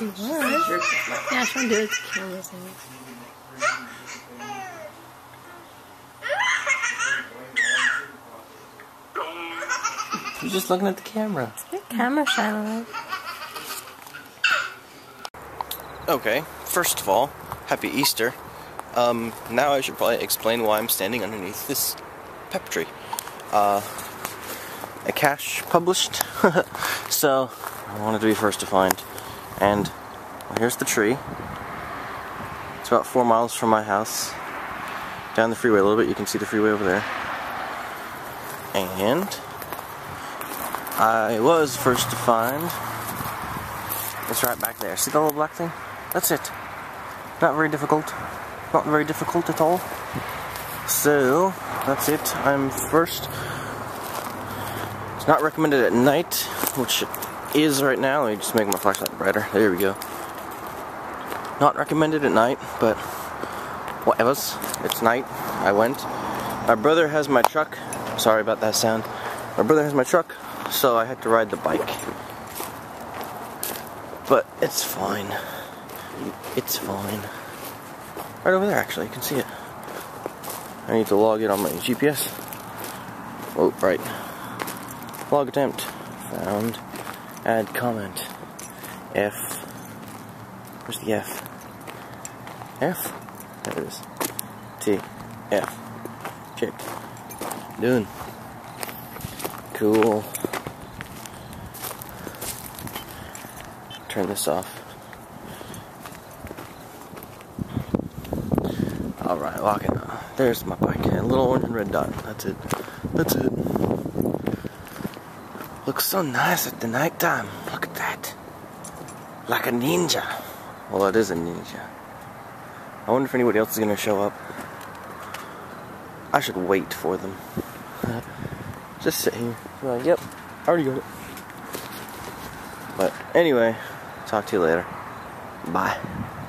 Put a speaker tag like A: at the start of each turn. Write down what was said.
A: She was. Yeah, she wanted to do it to camera thing.
B: You're just looking at the camera.
A: Your camera shine
B: Okay, first of all, happy Easter. Um, now I should probably explain why I'm standing underneath this pepper tree. Uh, a cache published, so I wanted to be first to find. And well, here's the tree. It's about four miles from my house. Down the freeway a little bit, you can see the freeway over there. And I was first to find. It's right back there. See the little black thing? That's it. Not very difficult. Not very difficult at all. So, that's it. I'm first. It's not recommended at night, which is right now. Let me just make my flashlight brighter. There we go. Not recommended at night, but whatever. It's night. I went. My brother has my truck. Sorry about that sound. My brother has my truck, so I had to ride the bike. But it's fine. It's fine. Right over there, actually, you can see it. I need to log it on my GPS. Oh, right. Log attempt. Found. Add comment. F. Where's the F? F? There it is. T. F. Check. Done. Cool. Turn this off. Alright, locking on. There's my bike. A little orange and red dot. That's it. That's it. Looks so nice at the night time. Look at that. Like a ninja. Well, it is a ninja. I wonder if anybody else is going to show up. I should wait for them. Uh, just sit here. Like, yep, I already got it. But anyway, talk to you later. Bye.